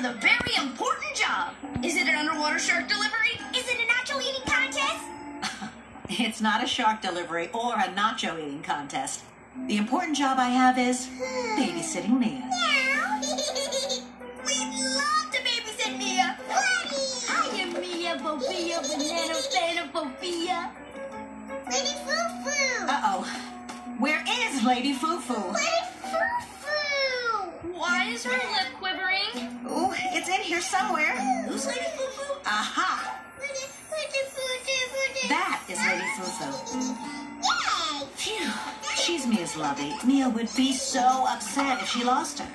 for the very important job. Is it an underwater shark delivery? Is it a nacho eating contest? It's not a shark delivery or a nacho eating contest. The important job I have is hmm. babysitting Mia. We'd love to babysit Mia. I am Mia Bovia Banana Fanophobia. Lady Foo Foo. Uh-oh. Where is Lady Foo-Foo? Lady Foo Foo. Why is her lip quivering? Ooh, it's in here somewhere. Who's Lady Foo-Foo? Aha! Lady Lady Foo Foo. That is Lady. Yay. Phew. She's Mia's lovey. Mia would be so upset if she lost her.